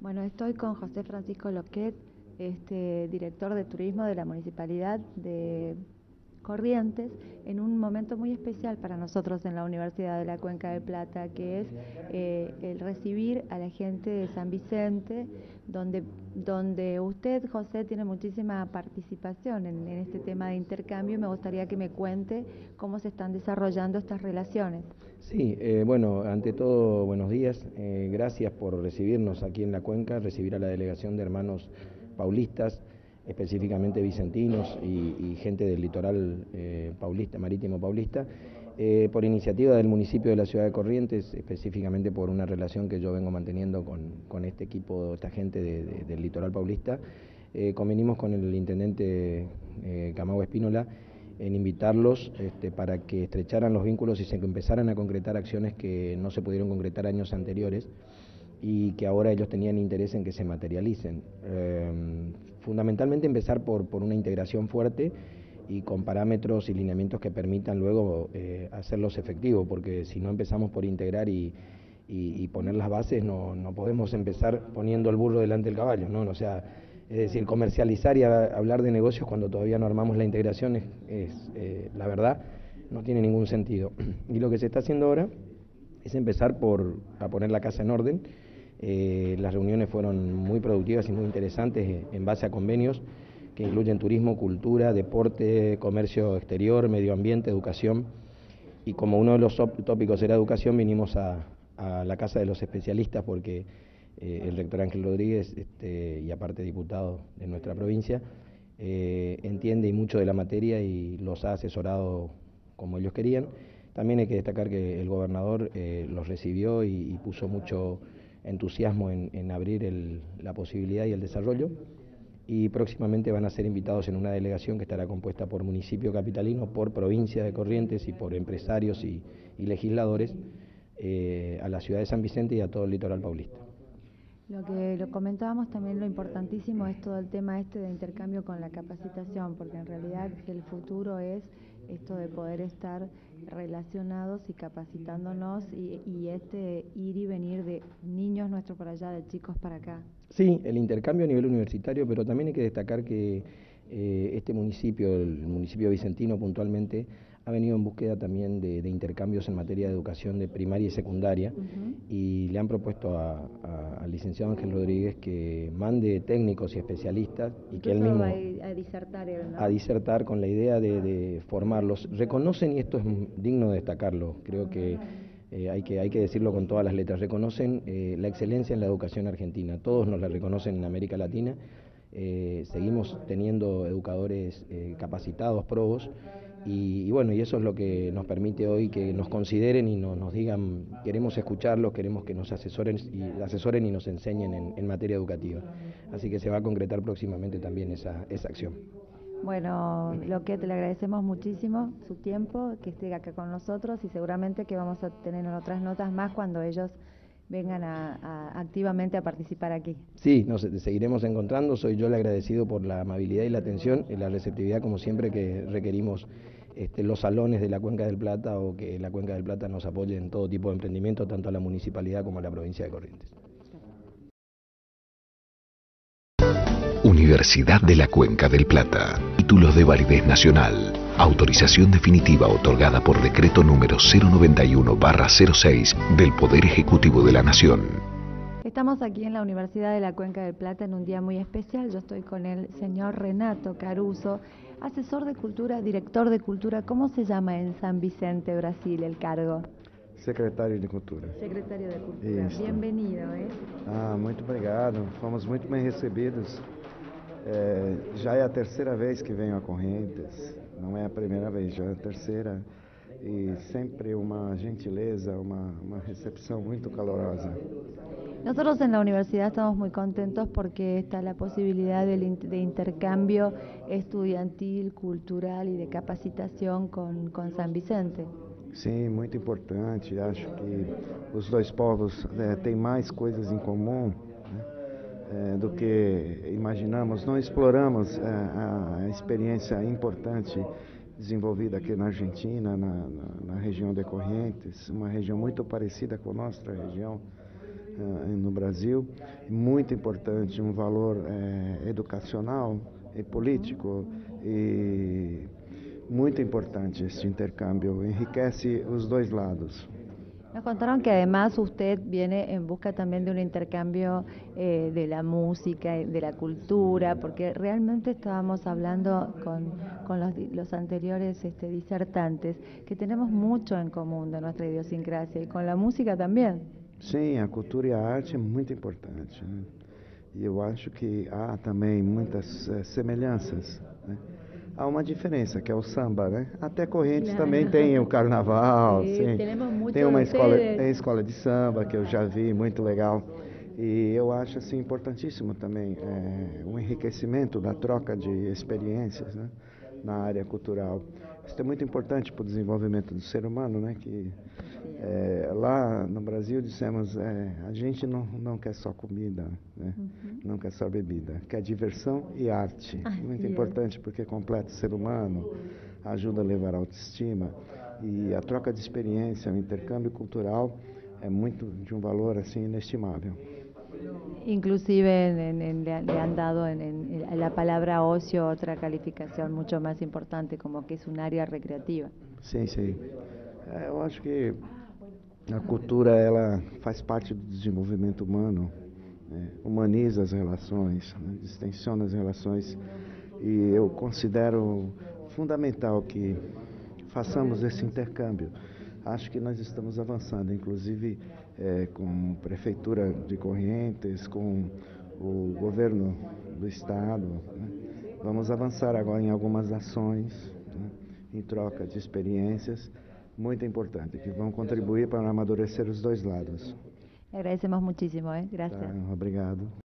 Bueno, estoy con José Francisco Loquet, este, director de turismo de la Municipalidad de Corrientes, en un momento muy especial para nosotros en la Universidad de la Cuenca de Plata, que es eh, el recibir a la gente de San Vicente, donde, donde usted, José, tiene muchísima participación en, este tema de intercambio y me gustaría que me cuente cómo se están desarrollando estas relaciones. Sí, eh, bueno, ante todo, buenos días. Eh, gracias por recibirnos aquí en la Cuenca, recibir a la delegación de hermanos paulistas, específicamente vicentinos y, gente del litoral eh, paulista, marítimo paulista, eh, por iniciativa del municipio de la ciudad de Corrientes, específicamente por una relación que yo vengo manteniendo con, este equipo, esta gente del litoral paulista, eh, convenimos con el intendente Camagua Espínola en invitarlos este, para que estrecharan los vínculos y se empezaran a concretar acciones que no se pudieron concretar años anteriores y que ahora ellos tenían interés en que se materialicen. Fundamentalmente empezar por, por, una integración fuerte y con parámetros y lineamientos que permitan luego eh, hacerlos efectivos, porque si no empezamos por integrar y, y, poner las bases, no, no, podemos empezar poniendo el burro delante del caballo, ¿no? O sea, es decir, comercializar y hablar de negocios cuando todavía no armamos la integración es, es eh, la verdad, no tiene ningún sentido. Y lo que se está haciendo ahora es empezar por a poner la casa en orden, eh, las reuniones fueron muy productivas y muy interesantes eh, en base a convenios que incluyen turismo, cultura, deporte, comercio exterior, medio ambiente, educación. Y como uno de los tópicos era educación, vinimos a, la Casa de los Especialistas porque eh, el rector Ángel Rodríguez, este, y aparte diputado de nuestra provincia, entiende y mucho de la materia y los ha asesorado como ellos querían. También hay que destacar que el gobernador los recibió y puso mucho entusiasmo en, abrir la posibilidad y el desarrollo y próximamente van a ser invitados en una delegación que estará compuesta por municipio capitalino, por provincia de Corrientes y por empresarios y, legisladores eh, a la ciudad de San Vicente y a todo el litoral paulista. Lo que lo comentábamos también lo importantísimo es todo el tema este de intercambio con la capacitación, porque en realidad el futuro es esto de poder estar relacionados y capacitándonos y, este ir y venir de niños nuestros para allá, de chicos para acá. Sí, el intercambio a nivel universitario, pero también hay que destacar que eh, este municipio, el municipio vicentino puntualmente, ha venido en búsqueda también de, intercambios en materia de educación de primaria y secundaria y le han propuesto al licenciado Ángel Rodríguez que mande técnicos y especialistas y que él mismo... A, disertar, a disertar con la idea de, formarlos. Reconocen, y esto es digno de destacarlo, creo que... Eh, hay, que, hay que decirlo con todas las letras, reconocen eh, la excelencia en la educación argentina, todos nos la reconocen en América Latina, eh, seguimos teniendo educadores capacitados, probos, y, bueno, y eso es lo que nos permite hoy que nos consideren y nos digan, queremos escucharlos, queremos que nos asesoren y, asesoren y nos enseñen en, materia educativa. Así que se va a concretar próximamente también esa, esa acción. Bueno, lo que te le agradecemos muchísimo su tiempo, que esté acá con nosotros y seguramente que vamos a tener en otras notas más cuando ellos vengan a, activamente a participar aquí. Sí, nos seguiremos encontrando. Soy yo el agradecido por la amabilidad y la atención y la receptividad, como siempre, que requerimos este, los salones de la Cuenca del Plata o que la Cuenca del Plata nos apoye en todo tipo de emprendimiento, tanto a la municipalidad como a la provincia de Corrientes. Universidad de la Cuenca del Plata. Títulos de validez nacional. Autorización definitiva otorgada por decreto número 091-06 del Poder Ejecutivo de la Nación. Estamos aquí en la Universidad de la Cuenca del Plata en un día muy especial. Yo estoy con el señor Renato Caruso, asesor de cultura, director de cultura. ¿Cómo se llama en San Vicente, Brasil, el cargo? Secretario de Cultura. Secretario de Cultura. Bienvenido, ¿eh? Ah, muito obrigado. Fomos muito bem recebidos. É, já é a terceira vez que venho a Correntes. Não é a primeira vez, já é a terceira. E sempre uma gentileza, uma, uma recepção muito calorosa. Nosotros en la universidad estamos muy contentos porque está la posibilidad de, de intercambio estudiantil, cultural y de capacitación con, con San Vicente. Sim, muito importante. Acho que os dois povos é, têm mais coisas em comum é, do que imaginamos. Não exploramos é, a, experiência importante desenvolvida aqui na Argentina, na, na, na região de Corrientes, uma região muito parecida com a nossa região uh, no Brasil, muito importante, um valor uh, educacional e político e muito importante este intercâmbio, enriquece os dois lados. Nos contaron que además usted viene en busca también de un intercambio eh, de la música, de la cultura, porque realmente estábamos hablando con, con los, los, anteriores este, disertantes que tenemos mucho en común de nuestra idiosincrasia y con la música también. Sim, a cultura e a arte é muito importante. Né? E eu acho que há também muitas uh, semelhanças. Né? Há uma diferença, que é o samba, né? Até Correntes claro. também tem o carnaval, sim. sim. Tem uma escola, tem escola de samba que eu já vi, muito legal. E eu acho assim importantíssimo também é, o enriquecimento da troca de experiências né, na área cultural. Isso é muito importante para o desenvolvimento do ser humano, né? Que é, lá no Brasil dissemos é, a gente não, não quer só comida, né? Uhum. não quer só bebida, quer diversão e arte. Ai, muito importante porque completa o ser humano, ajuda a levar a autoestima e a troca de experiência, o intercâmbio cultural é muito de um valor assim inestimável. Inclusive en, en, le, han dado en, en, la palabra ocio otra calificación mucho más importante, como que es un área recreativa. Sim, sim. É, eu acho que a cultura ela faz parte do desenvolvimento humano, né? humaniza as relações, né? distensiona as relações e eu considero fundamental que façamos esse intercâmbio. Acho que nós estamos avançando, inclusive é, com a prefeitura de Corrientes, com o governo do estado. Né? Vamos avançar agora em algumas ações, né? em troca de experiências muito importante, que vão contribuir para amadurecer os dois lados. Agradecemos muchísimo, ¿eh? gracias. Tá, obrigado.